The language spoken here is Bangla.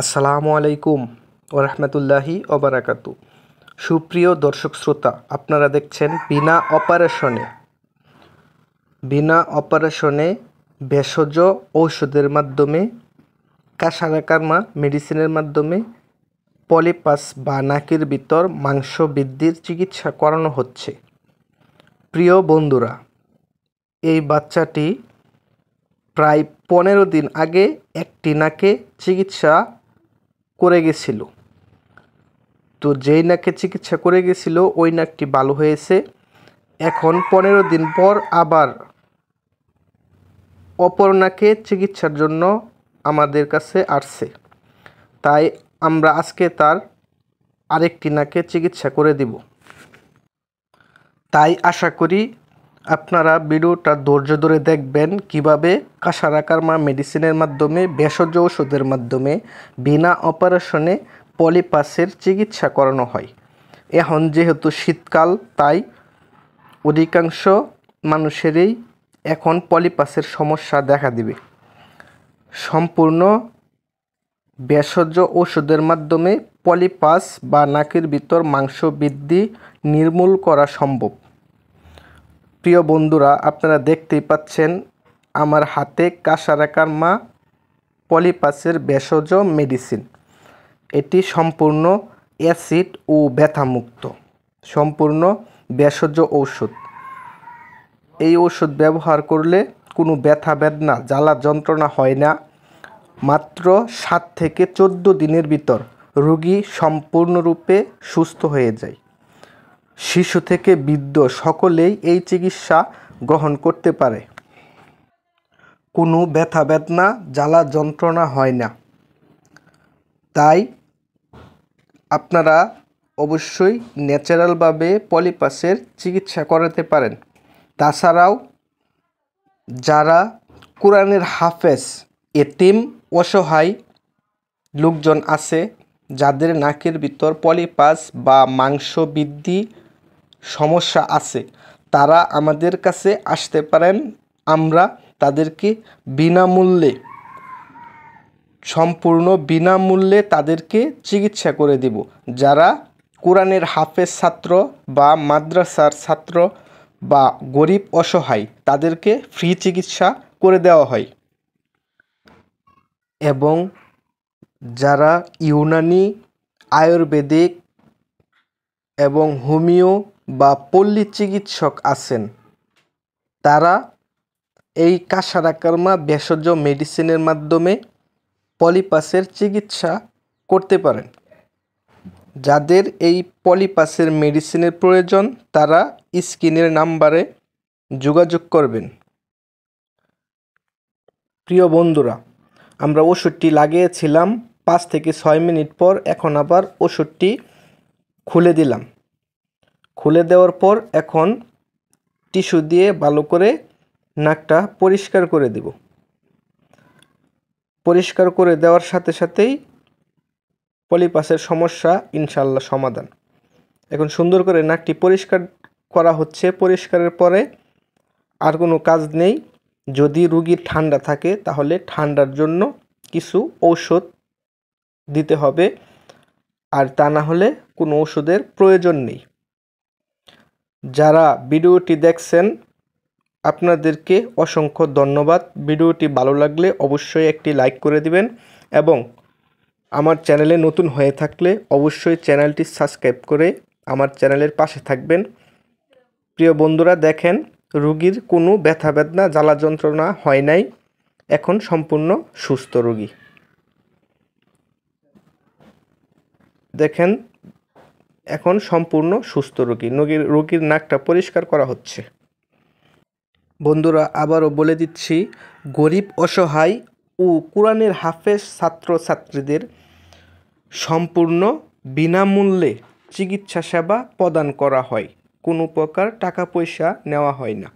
আসসালামু আলাইকুম ওরহমতুল্লাহি ওবরাকাতু সুপ্রিয় দর্শক শ্রোতা, আপনারা দেখছেন বিনা অপারেশনে। বিনা অপারেশনে ভেষজ ঔষধের মাধ্যমে কাসারাকারমা মেডিসিনের মাধ্যমে পলিপাস বা নাকের ভিতর মাংস বৃদ্ধির চিকিৎসা করানো হচ্ছে। প্রিয় বন্ধুরা, এই বাচ্চাটি প্রায় পনেরো দিন আগে একটি নাকে চিকিৎসা করে গেছিল। তো যেই নাকে চিকিৎসা করে গেছিল, ওই নাকটি ভালো হয়েছে। এখন পনেরো দিন পর আবার অপর নাকে চিকিৎসার জন্য আমাদের কাছে আসছে। তাই আমরা আজকে তার আরেকটি নাকে চিকিৎসা করে দিব। তাই আশা করি আপনারা ভিডিওটা ধৈর্য ধরে দেখবেন কীভাবে কাসারাকারমা মেডিসিনের মাধ্যমে, ভেষজ ওষুধের মাধ্যমে বিনা অপারেশনে পলিপাসের চিকিৎসা করানো হয়। এখন যেহেতু শীতকাল, তাই অধিকাংশ মানুষেরই এখন পলিপাসের সমস্যা দেখা দিবে। সম্পূর্ণ ভেষজ ওষুধের মাধ্যমে পলিপাস বা নাকের ভিতর মাংস বৃদ্ধি নির্মূল করা সম্ভব। প্রিয় বন্ধুরা, আপনারা দেখতেই পাচ্ছেন আমার হাতে কাসারাকারমা পলিপাসের ভেষজ মেডিসিন। এটি সম্পূর্ণ অ্যাসিড ও ব্যথামুক্ত। সম্পূর্ণ ভেষজ ঔষধ। এই ওষুধ ব্যবহার করলে কোনো ব্যথা, বেদনা, জ্বালা, যন্ত্রণা হয় না। মাত্র সাত থেকে চোদ্দ দিনের ভিতর রোগী সম্পূর্ণরূপে সুস্থ হয়ে যায়। শিশু থেকে বৃদ্ধ সকলেই এই চিকিৎসা গ্রহণ করতে পারে। কোনো ব্যথা বেদনা, জ্বালা যন্ত্রণা হয় না। তাই আপনারা অবশ্যই ন্যাচারালভাবে পলিপাসের চিকিৎসা করাতে পারেন। তাছাড়াও যারা কোরআনের হাফেজ, এতিম, অসহায় লোকজন আছে, যাদের নাকের ভিতর পলিপাস বা মাংস বৃদ্ধি সমস্যা আছে। তারা আমাদের কাছে আসতে পারেন, আমরা তাদেরকে বিনামূল্যে, সম্পূর্ণ বিনামূল্যে তাদেরকে চিকিৎসা করে দেব। যারা কোরআনের হাফেজ ছাত্র বা মাদ্রাসার ছাত্র বা গরিব অসহায়, তাদেরকে ফ্রি চিকিৎসা করে দেওয়া হয়। এবং যারা ইউনানি, আয়ুর্বেদিক এবং হোমিও বা পল্লী চিকিৎসক আছেন, তারা এই কাসারাকারমা ভেষজ মেডিসিনের মাধ্যমে পলিপাসের চিকিৎসা করতে পারেন। যাদের এই পলিপাসের মেডিসিনের প্রয়োজন, তারা স্ক্রিনের নাম্বারে যোগাযোগ করবেন। প্রিয় বন্ধুরা, আমরা ওষুধটি লাগিয়েছিলাম, পাঁচ থেকে ছয় মিনিট পর এখন আবার ওষুধটি খুলে দিলাম। খুলে দেওয়ার পর এখন টিস্যু দিয়ে ভালো করে নাকটা পরিষ্কার করে দেব। পরিষ্কার করে দেওয়ার সাথে সাথেই পলিপাসের সমস্যা ইনশাল্লাহ সমাধান। এখন সুন্দর করে নাকটি পরিষ্কার করা হচ্ছে। পরিষ্কারের পরে আর কোনো কাজ নেই। যদি রুগীর ঠান্ডা থাকে তাহলে ঠান্ডার জন্য কিছু ঔষধ দিতে হবে। আর তা না হলে কোনো ওষুধের প্রয়োজন নেই। যারা ভিডিওটি দেখছেন, আপনাদেরকে অসংখ্য ধন্যবাদ। ভিডিওটি ভালো লাগলে অবশ্যই একটি লাইক করে দিবেন এবং আমার চ্যানেলে নতুন হয়ে থাকলে অবশ্যই চ্যানেলটি সাবস্ক্রাইব করে আমার চ্যানেলের পাশে থাকবেন। প্রিয় বন্ধুরা, দেখেন, রুগীর কোনো ব্যথা বেদনা, জ্বালা যন্ত্রণা হয় নাই। এখন সম্পূর্ণ সুস্থ রোগী। দেখেন এখন সম্পূর্ণ সুস্থ রোগী। রোগীর রোগীর নাকটা পরিষ্কার করা হচ্ছে। বন্ধুরা, আবারও বলে দিচ্ছি, গরিব, অসহায় ও কোরআনের হাফেজ ছাত্রছাত্রীদের সম্পূর্ণ বিনামূল্যে চিকিৎসা সেবা প্রদান করা হয়। কোনো প্রকার টাকা পয়সা নেওয়া হয় না।